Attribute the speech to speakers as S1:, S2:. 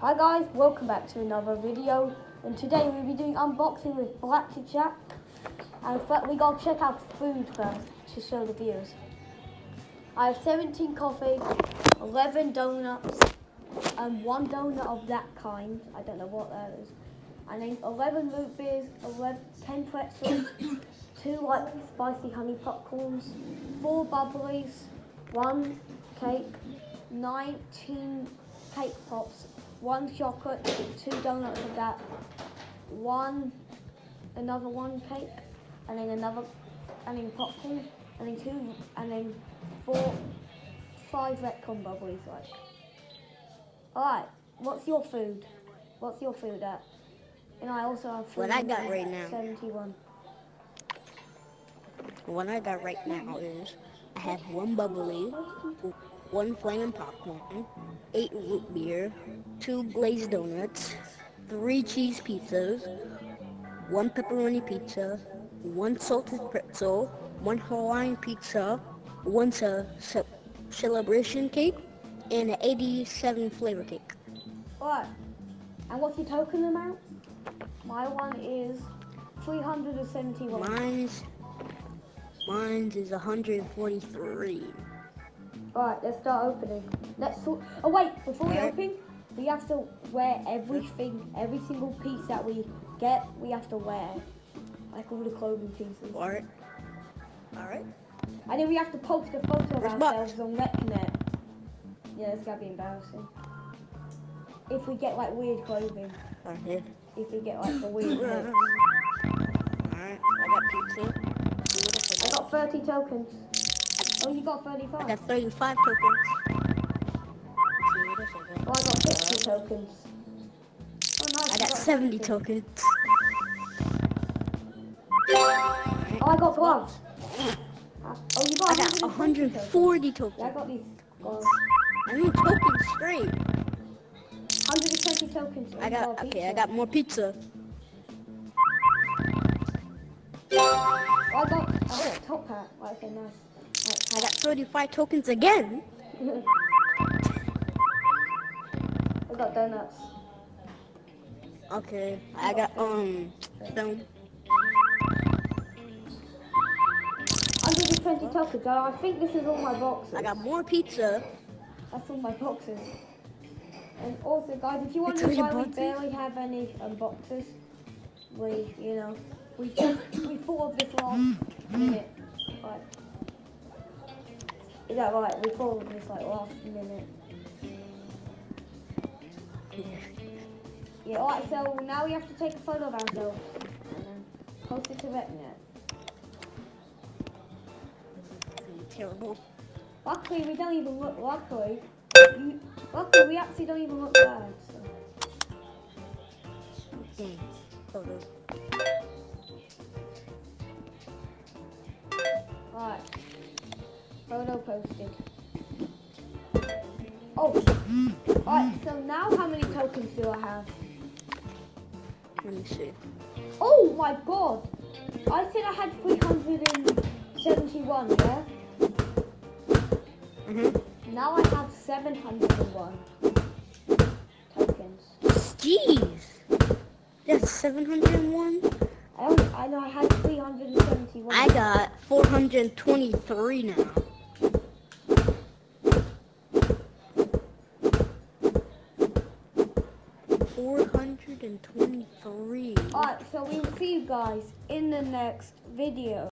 S1: Hi guys, welcome back to another video. And today we'll be doing unboxing with Black Jack. And we gotta check out food first to show the viewers. I have 17 coffee, 11 donuts, and one donut of that kind. I don't know what that is. And then 11 root beers, 11, 10 pretzels, two like spicy honey popcorns, four bubblies, one cake, 19 cake pops, one chocolate, two donuts of that, one, another one cake, and then another, and then popcorn, and then two, and then four, five Retcon bubblies, like. Alright, what's your food? What's your food at? And I also have food.
S2: What I got right now.
S1: 71.
S2: What I got right now is I have one bubbly, one flaming popcorn, eight root beer, two glazed donuts, three cheese pizzas, one pepperoni pizza, one salted pretzel, one Hawaiian pizza, one ce- ce- celebration cake, and an 87 flavor cake.
S1: Alright, and what's your token amount? My one is 371.
S2: Mine's mine's is 143.
S1: Alright, let's start opening. Let's sort. Oh wait, before we open, we have to wear everything, every single piece that we get. We have to wear, like all the clothing pieces,
S2: Alright. Alright.
S1: and then we have to post a photo of ourselves on Retconnect. Yeah, it's gotta be embarrassing. If we get like weird clothing, oh,
S2: Alright.
S1: if we get like the weird.
S2: Alright. I got pizza.
S1: I got 30 tokens. Oh, you got 35.
S2: I got 35 tokens.
S1: Oh, I got 60 tokens. Oh, nice.
S2: I got 70
S1: 60.
S2: tokens.
S1: Oh, I got gloves. Uh, Oh, you got
S2: I got
S1: 120 tokens.
S2: 140
S1: Yeah, I got these gloves.
S2: I need tokens straight.
S1: 120 tokens.
S2: I
S1: and
S2: got,
S1: pizza.
S2: okay, I got more pizza.
S1: Oh, I got, I got a top hat. Right, okay, nice.
S2: I got 35 tokens again.
S1: I got donuts.
S2: Okay, I got, um, stone.
S1: 120 tokens. I think this is all my boxes.
S2: I got more pizza.
S1: That's all my boxes. And also, guys, if you
S2: want to your
S1: why we barely have any um, boxes, we, you know, we we thought of this last minute. Right. Is that right? We of this like last minute. Yeah. Alright. So now we have to take a photo of ourselves and then post it to RetNet.
S2: Terrible.
S1: Luckily, we don't even look. Luckily, you, luckily we actually don't even look bad. So.
S2: Hmm, Dang. Photo.
S1: Posted. Oh. Alright, so now how many tokens do I have?
S2: Let me see.
S1: Oh my god! I said I had 371, yeah?
S2: Mm-hmm.
S1: Now I have 701 tokens.
S2: Jeez. That's 701.
S1: I, I know I had 371.
S2: I got 423 now. Four hundred and twenty-three.
S1: Alright, so we will see you guys in the next video.